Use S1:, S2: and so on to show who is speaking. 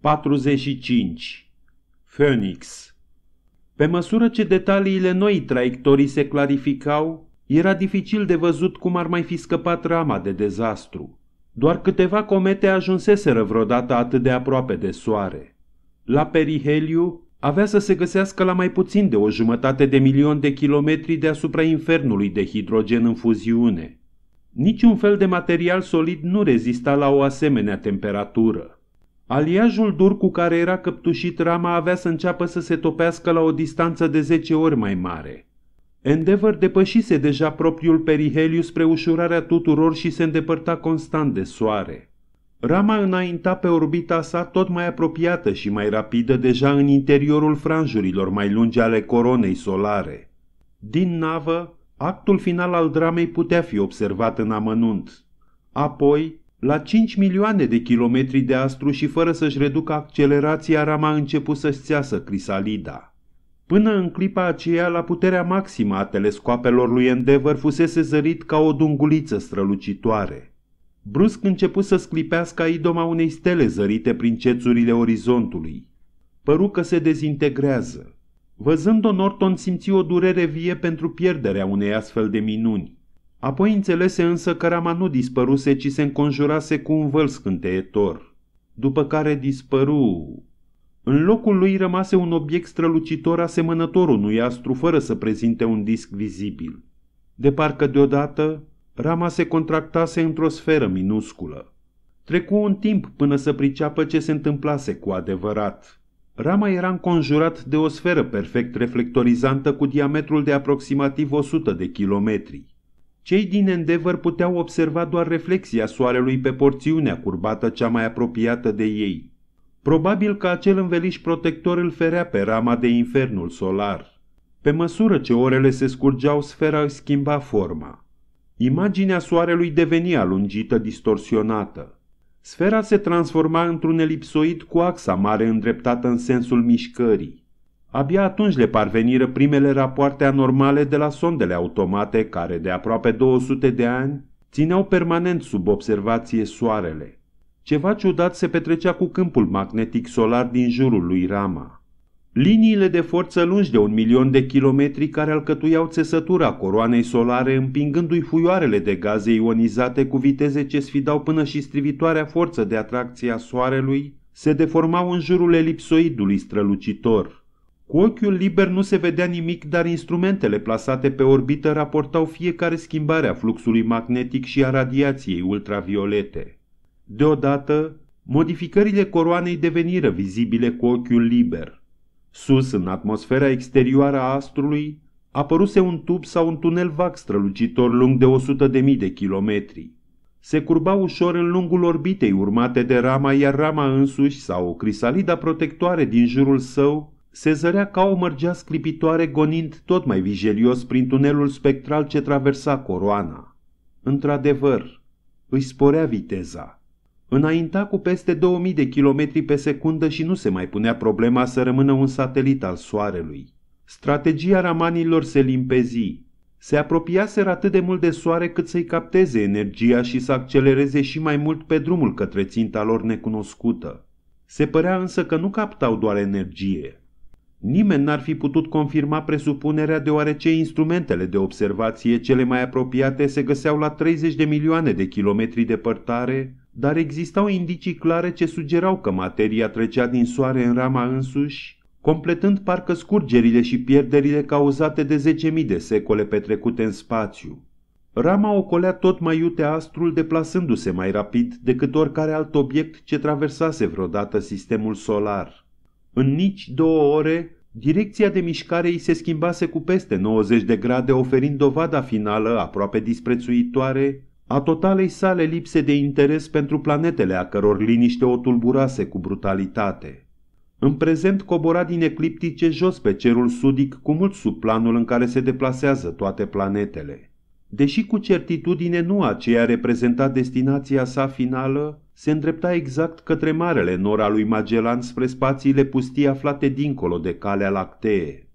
S1: 45. Phoenix Pe măsură ce detaliile noi traiectorii se clarificau, era dificil de văzut cum ar mai fi scăpat rama de dezastru. Doar câteva comete ajunseseră vreodată atât de aproape de soare. La periheliu avea să se găsească la mai puțin de o jumătate de milion de kilometri deasupra infernului de hidrogen în fuziune. Niciun fel de material solid nu rezista la o asemenea temperatură. Aliajul dur cu care era căptușit rama avea să înceapă să se topească la o distanță de 10 ori mai mare. Endeavour depășise deja propriul periheliu spre ușurarea tuturor și se îndepărta constant de soare. Rama înainta pe orbita sa tot mai apropiată și mai rapidă deja în interiorul franjurilor mai lungi ale coronei solare. Din navă, actul final al dramei putea fi observat în amănunt. Apoi, la 5 milioane de kilometri de astru și fără să-și reducă accelerația, rama a început să-și țeasă crisalida. Până în clipa aceea, la puterea maximă a telescoapelor lui Endeavour fusese zărit ca o dunguliță strălucitoare. Brusc început să sclipească idoma unei stele zărite prin cețurile orizontului. Păru că se dezintegrează. Văzând-o, Norton simți o durere vie pentru pierderea unei astfel de minuni. Apoi înțelese însă că rama nu dispăruse, ci se înconjurase cu un văl scânteietor. După care dispăru. În locul lui rămase un obiect strălucitor asemănător unui astru, fără să prezinte un disc vizibil. De parcă deodată, rama se contractase într-o sferă minusculă. Trecu un timp până să priceapă ce se întâmplase cu adevărat. Rama era înconjurat de o sferă perfect reflectorizantă cu diametrul de aproximativ 100 de kilometri. Cei din Endeavour puteau observa doar reflexia soarelui pe porțiunea curbată cea mai apropiată de ei. Probabil că acel înveliș protector îl ferea pe rama de infernul solar. Pe măsură ce orele se scurgeau, sfera își schimba forma. Imaginea soarelui devenia lungită, distorsionată. Sfera se transforma într-un elipsoid cu axa mare îndreptată în sensul mișcării. Abia atunci le parveniră primele rapoarte anormale de la sondele automate care, de aproape 200 de ani, țineau permanent sub observație soarele. Ceva ciudat se petrecea cu câmpul magnetic solar din jurul lui Rama. Liniile de forță lungi de un milion de kilometri care alcătuiau țesătura coroanei solare împingându-i fuioarele de gaze ionizate cu viteze ce sfidau până și strivitoarea forță de atracție a soarelui, se deformau în jurul elipsoidului strălucitor. Cu ochiul liber nu se vedea nimic, dar instrumentele plasate pe orbită raportau fiecare schimbare a fluxului magnetic și a radiației ultraviolete. Deodată, modificările coroanei deveniră vizibile cu ochiul liber. Sus, în atmosfera exterioară a astrului, apăruse un tub sau un tunel vag strălucitor lung de 100 de mii de kilometri. Se curba ușor în lungul orbitei urmate de rama, iar rama însuși sau crisalida protectoare din jurul său se zărea ca o mărgea sclipitoare gonind tot mai vigelios prin tunelul spectral ce traversa coroana. Într-adevăr, îi sporea viteza. Înainta cu peste 2000 de kilometri pe secundă și nu se mai punea problema să rămână un satelit al Soarelui. Strategia ramanilor se limpezi. Se apropiaseră atât de mult de soare cât să-i capteze energia și să accelereze și mai mult pe drumul către ținta lor necunoscută. Se părea însă că nu captau doar energie, Nimeni n-ar fi putut confirma presupunerea deoarece instrumentele de observație cele mai apropiate se găseau la 30 de milioane de kilometri departare, dar existau indicii clare ce sugerau că materia trecea din soare în rama însuși, completând parcă scurgerile și pierderile cauzate de 10.000 de secole petrecute în spațiu. Rama ocolea tot mai iute astrul deplasându-se mai rapid decât oricare alt obiect ce traversase vreodată sistemul solar. În nici două ore, direcția de mișcare îi se schimbase cu peste 90 de grade, oferind dovada finală, aproape disprețuitoare, a totalei sale lipse de interes pentru planetele a căror liniște o tulburase cu brutalitate. În prezent cobora din ecliptice jos pe cerul sudic cu mult sub planul în care se deplasează toate planetele. Deși cu certitudine nu aceea reprezenta destinația sa finală, se îndrepta exact către marele nor al lui Magellan spre spațiile pustii aflate dincolo de Calea Lactee.